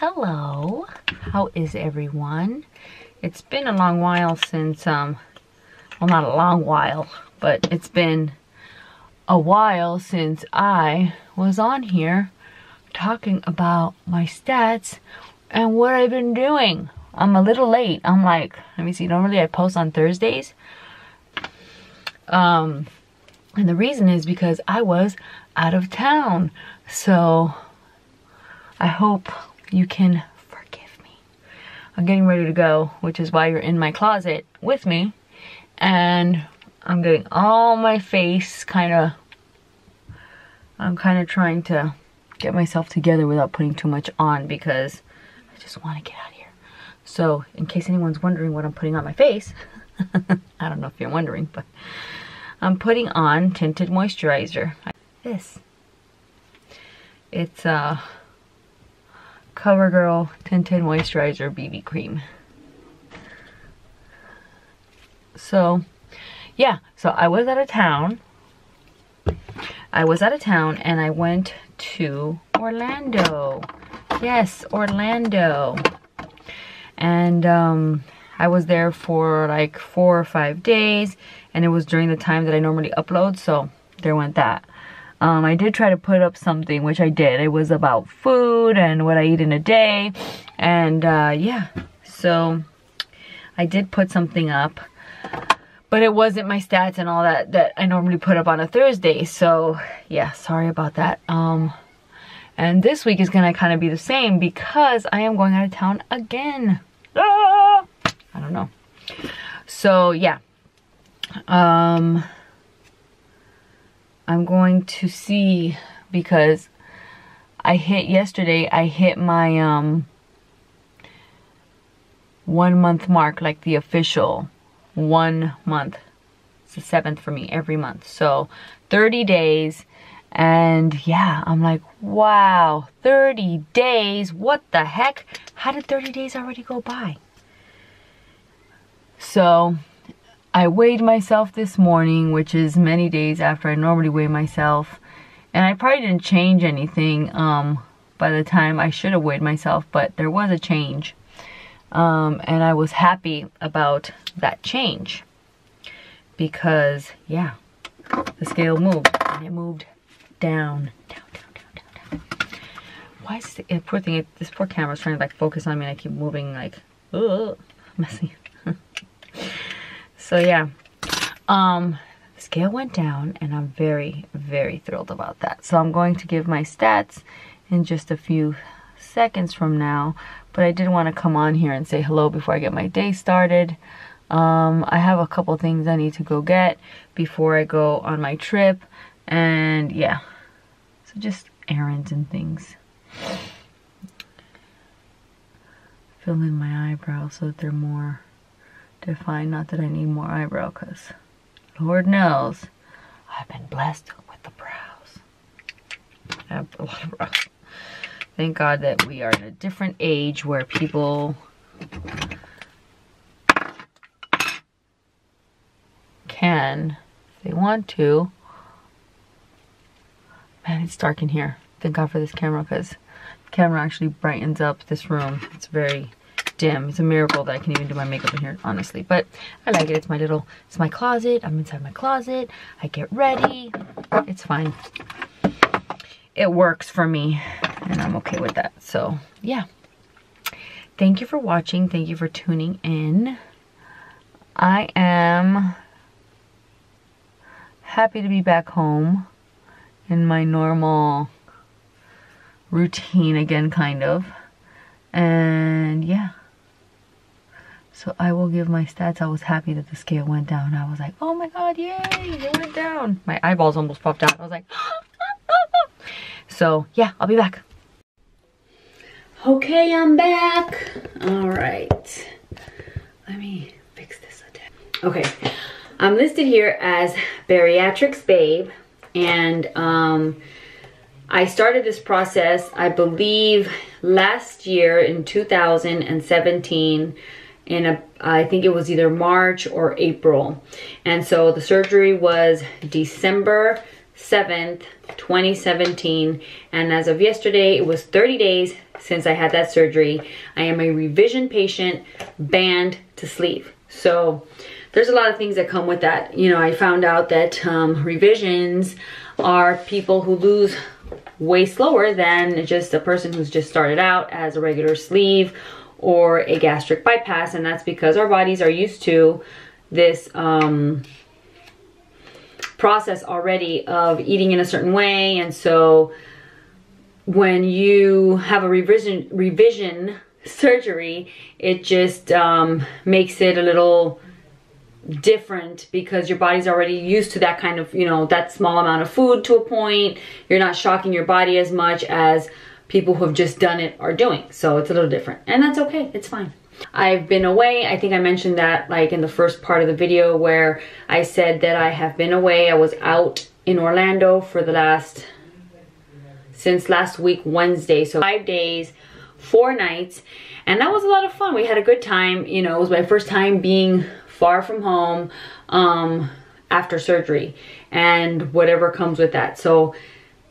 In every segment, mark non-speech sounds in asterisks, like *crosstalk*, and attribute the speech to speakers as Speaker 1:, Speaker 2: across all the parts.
Speaker 1: hello. How is everyone? It's been a long while since, um, well, not a long while, but it's been a while since I was on here talking about my stats and what I've been doing. I'm a little late. I'm like, let me see, normally I post on Thursdays. Um, and the reason is because I was out of town. So I hope you can forgive me. I'm getting ready to go, which is why you're in my closet with me. And I'm getting all my face kind of, I'm kind of trying to get myself together without putting too much on because I just want to get out of here. So in case anyone's wondering what I'm putting on my face, *laughs* I don't know if you're wondering, but I'm putting on tinted moisturizer. This. It's uh, CoverGirl Tinted Moisturizer BB Cream. So, yeah. So I was out of town. I was out of town and I went to Orlando. Yes, Orlando. And um, I was there for like four or five days and it was during the time that I normally upload so there went that. Um, I did try to put up something, which I did. It was about food and what I eat in a day. And uh, yeah, so I did put something up. But it wasn't my stats and all that that I normally put up on a Thursday. So yeah, sorry about that. Um, and this week is going to kind of be the same because I am going out of town again. Ah! I don't know. So yeah. Um, I'm going to see because I hit yesterday, I hit my um one month mark, like the official one month. It's the seventh for me every month. So 30 days and yeah, I'm like, wow, 30 days. What the heck? How did 30 days already go by? So I weighed myself this morning, which is many days after I normally weigh myself. And I probably didn't change anything um, by the time I should have weighed myself, but there was a change. Um, and I was happy about that change. Because, yeah, the scale moved. And it moved down. Why is the poor thing, this poor camera's trying to like focus on me and I keep moving like, ugh, messy. So yeah, um, the scale went down and I'm very, very thrilled about that. So I'm going to give my stats in just a few seconds from now. But I did want to come on here and say hello before I get my day started. Um, I have a couple things I need to go get before I go on my trip. And yeah, so just errands and things. Fill in my eyebrows so that they're more define not that I need more eyebrow because Lord knows I've been blessed with the brows. I have a lot of brows. Thank God that we are in a different age where people can, if they want to. Man, it's dark in here. Thank God for this camera because the camera actually brightens up this room. It's very dim. It's a miracle that I can even do my makeup in here, honestly. But I like it. It's my little, it's my closet. I'm inside my closet. I get ready. It's fine. It works for me and I'm okay with that. So yeah. Thank you for watching. Thank you for tuning in. I am happy to be back home in my normal routine again, kind of. And yeah. So I will give my stats. I was happy that the scale went down. I was like, oh my god, yay, it went down. My eyeballs almost popped out. I was like, *gasps* so yeah, I'll be back. Okay, I'm back. All right. Let me fix this. Okay, I'm listed here as Bariatrix Babe. And um, I started this process, I believe, last year in 2017 in a, I think it was either March or April. And so the surgery was December 7th, 2017. And as of yesterday, it was 30 days since I had that surgery. I am a revision patient band to sleeve. So there's a lot of things that come with that. You know, I found out that um, revisions are people who lose way slower than just a person who's just started out as a regular sleeve or a gastric bypass. And that's because our bodies are used to this um, process already of eating in a certain way. And so when you have a revision, revision *laughs* surgery, it just um, makes it a little different because your body's already used to that kind of, you know, that small amount of food to a point. You're not shocking your body as much as people who have just done it are doing. So it's a little different and that's okay. It's fine. I've been away. I think I mentioned that like in the first part of the video where I said that I have been away. I was out in Orlando for the last, since last week, Wednesday. So five days, four nights. And that was a lot of fun. We had a good time. You know, it was my first time being far from home um, after surgery and whatever comes with that. So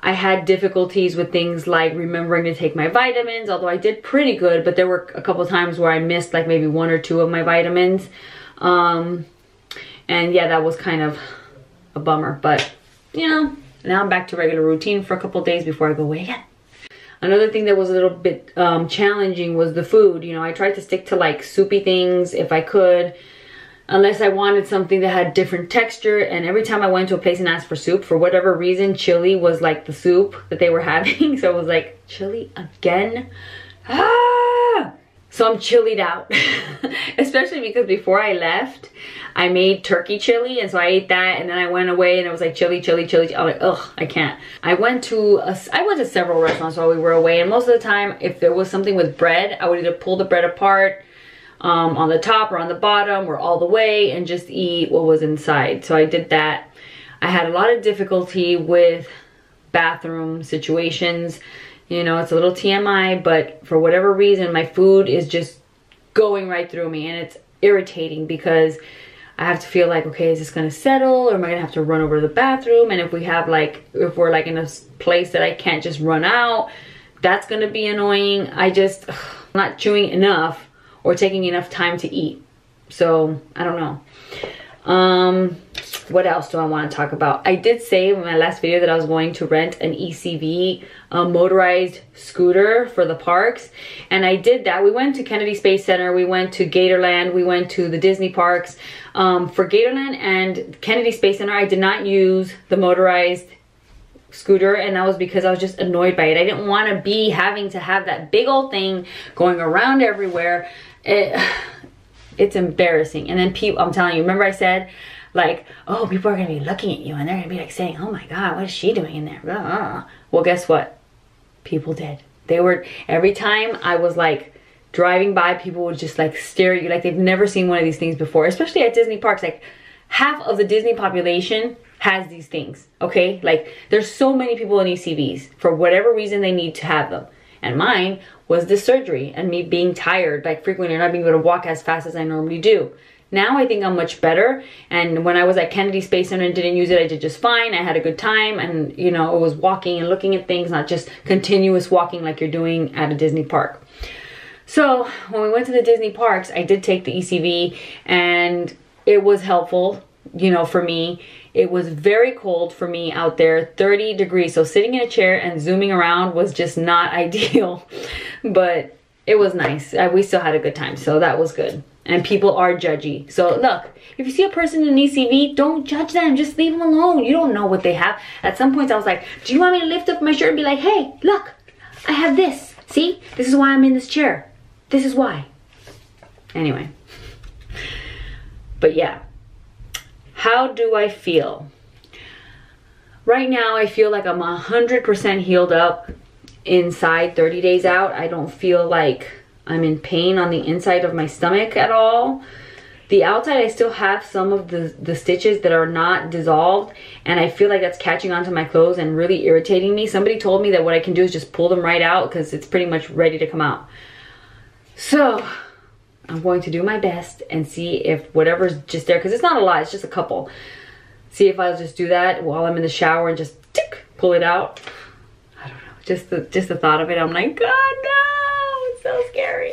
Speaker 1: I had difficulties with things like remembering to take my vitamins, although I did pretty good, but there were a couple times where I missed like maybe one or two of my vitamins. Um, and yeah, that was kind of a bummer, but you know, now I'm back to regular routine for a couple days before I go away again. Another thing that was a little bit um, challenging was the food. You know, I tried to stick to like soupy things if I could unless I wanted something that had different texture. And every time I went to a place and asked for soup, for whatever reason, chili was like the soup *laughs* that they were having. So it was like, chili again? Ah! So I'm chilied out, *laughs* especially because before I left, I made turkey chili and so I ate that and then I went away and it was like chili, chili, chili. I was like, ugh, I can't. I went to, a, I went to several restaurants while we were away and most of the time, if there was something with bread, I would either pull the bread apart um, on the top or on the bottom or all the way and just eat what was inside. So I did that. I had a lot of difficulty with bathroom situations. You know, it's a little TMI, but for whatever reason, my food is just going right through me and it's irritating because I have to feel like, okay, is this gonna settle or am I gonna have to run over to the bathroom? And if we have like, if we're like in a place that I can't just run out, that's gonna be annoying. I just, ugh, I'm not chewing enough or taking enough time to eat. So I don't know. Um, what else do I want to talk about? I did say in my last video that I was going to rent an ECV motorized scooter for the parks. And I did that. We went to Kennedy Space Center. We went to Gatorland. We went to the Disney parks. Um, for Gatorland and Kennedy Space Center, I did not use the motorized scooter and that was because I was just annoyed by it. I didn't want to be having to have that big old thing going around everywhere it, *sighs* it's embarrassing. And then people, I'm telling you, remember I said, like, oh, people are going to be looking at you and they're going to be like saying, oh my God, what is she doing in there? Well, guess what? People did. They were, every time I was like driving by, people would just like stare at you like they've never seen one of these things before, especially at Disney parks. Like half of the Disney population has these things, okay? Like there's so many people in ECVs for whatever reason they need to have them. And mine was the surgery and me being tired, like frequently not being able to walk as fast as I normally do. Now I think I'm much better. And when I was at Kennedy Space Center and didn't use it, I did just fine. I had a good time and, you know, it was walking and looking at things, not just continuous walking like you're doing at a Disney park. So when we went to the Disney parks, I did take the ECV and it was helpful, you know, for me. It was very cold for me out there, 30 degrees. So sitting in a chair and zooming around was just not *laughs* ideal, but it was nice. we still had a good time, so that was good. And people are judgy. So look, if you see a person in an ECV, don't judge them. Just leave them alone. You don't know what they have. At some points, I was like, do you want me to lift up my shirt and be like, hey, look, I have this. See, this is why I'm in this chair. This is why. Anyway. But yeah, how do I feel? Right now, I feel like I'm 100% healed up inside 30 days out. I don't feel like I'm in pain on the inside of my stomach at all. The outside, I still have some of the, the stitches that are not dissolved and I feel like that's catching onto my clothes and really irritating me. Somebody told me that what I can do is just pull them right out because it's pretty much ready to come out. So I'm going to do my best and see if whatever's just there, because it's not a lot, it's just a couple. See if I'll just do that while I'm in the shower and just tick, pull it out. I don't know. Just the just the thought of it, I'm like, God no, it's so scary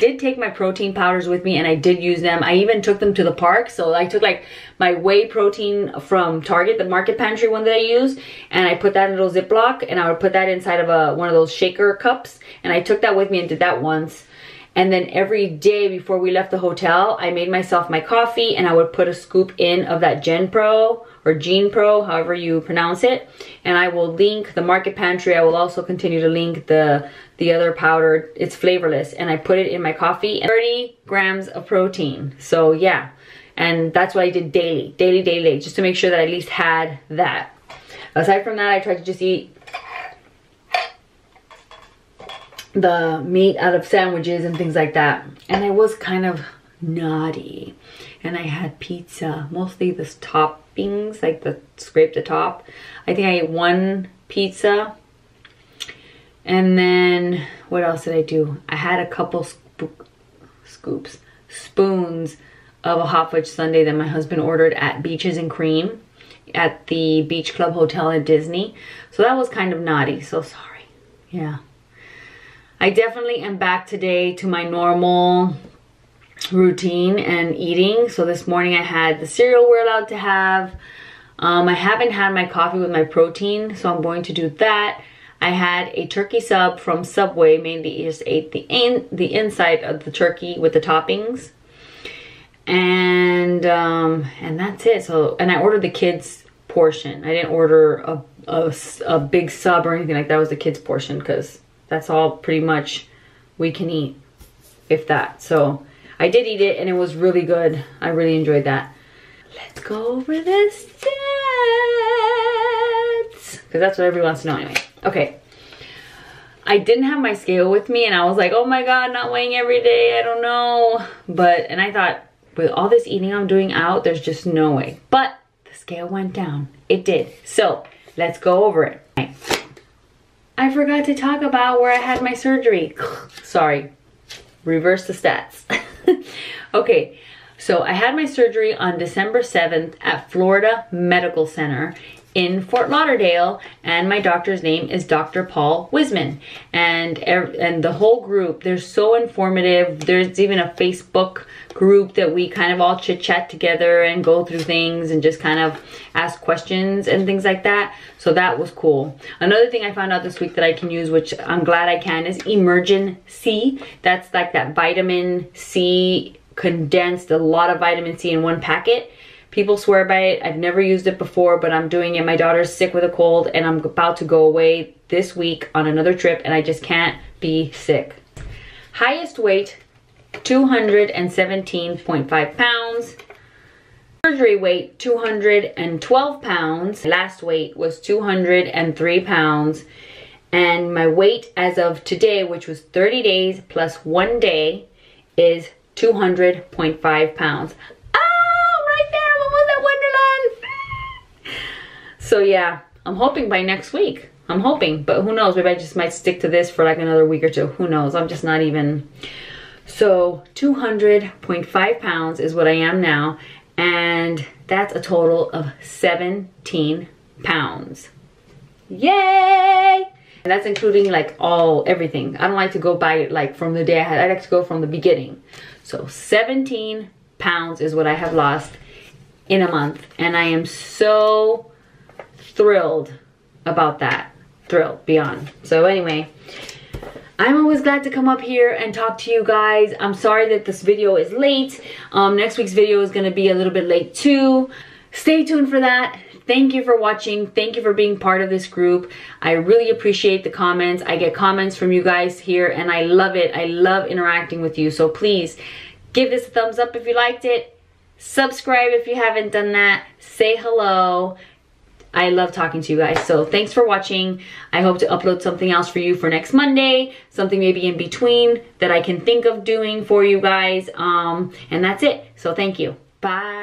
Speaker 1: did take my protein powders with me and I did use them. I even took them to the park. So I took like my whey protein from Target, the market pantry one that I use, and I put that in a little Ziploc and I would put that inside of a one of those shaker cups. And I took that with me and did that once. And then every day before we left the hotel, I made myself my coffee and I would put a scoop in of that Gen Pro or Gene Pro, however you pronounce it. And I will link the Market Pantry. I will also continue to link the, the other powder. It's flavorless. And I put it in my coffee. 30 grams of protein. So yeah. And that's what I did daily, daily, daily, just to make sure that I at least had that. Aside from that, I tried to just eat the meat out of sandwiches and things like that. And I was kind of naughty. And I had pizza, mostly the toppings, like the scrape the top. I think I ate one pizza. And then what else did I do? I had a couple scoops, spoons of a hot fudge sundae that my husband ordered at Beaches and Cream at the Beach Club Hotel at Disney. So that was kind of naughty. So sorry. Yeah. I definitely am back today to my normal routine and eating. So this morning I had the cereal we're allowed to have. Um, I haven't had my coffee with my protein, so I'm going to do that. I had a turkey sub from Subway, mainly just ate the, in, the inside of the turkey with the toppings. And um, and that's it. So and I ordered the kids portion. I didn't order a, a, a big sub or anything like that. It was the kids portion because that's all pretty much we can eat, if that. So I did eat it and it was really good. I really enjoyed that. Let's go over the stats. Because that's what everyone wants to know anyway. Okay. I didn't have my scale with me and I was like, oh my God, not weighing every day. I don't know. But, and I thought, with all this eating I'm doing out, there's just no way. But the scale went down. It did. So let's go over it. I forgot to talk about where I had my surgery. *sighs* Sorry, reverse the stats. *laughs* okay, so I had my surgery on December 7th at Florida Medical Center in Fort Lauderdale and my doctor's name is Dr. Paul Wizman. And and the whole group they're so informative. There's even a Facebook group that we kind of all chit chat together and go through things and just kind of ask questions and things like that. So that was cool. Another thing I found out this week that I can use which I'm glad I can is Emergen C. That's like that vitamin C condensed a lot of vitamin C in one packet People swear by it. I've never used it before, but I'm doing it. My daughter's sick with a cold and I'm about to go away this week on another trip and I just can't be sick. Highest weight, 217.5 pounds. Surgery weight, 212 pounds. Last weight was 203 pounds. And my weight as of today, which was 30 days plus one day, is 200.5 pounds. So yeah, I'm hoping by next week. I'm hoping, but who knows? Maybe I just might stick to this for like another week or two. Who knows? I'm just not even. So 200.5 pounds is what I am now. And that's a total of 17 pounds. Yay! And that's including like all, everything. I don't like to go by it like from the day I had, I like to go from the beginning. So 17 pounds is what I have lost in a month. And I am so thrilled about that. Thrilled beyond. So anyway, I'm always glad to come up here and talk to you guys. I'm sorry that this video is late. Um, next week's video is going to be a little bit late too. Stay tuned for that. Thank you for watching. Thank you for being part of this group. I really appreciate the comments. I get comments from you guys here and I love it. I love interacting with you. So please give this a thumbs up if you liked it. Subscribe if you haven't done that. Say hello. I love talking to you guys. So thanks for watching. I hope to upload something else for you for next Monday. Something maybe in between that I can think of doing for you guys. Um, and that's it. So thank you. Bye.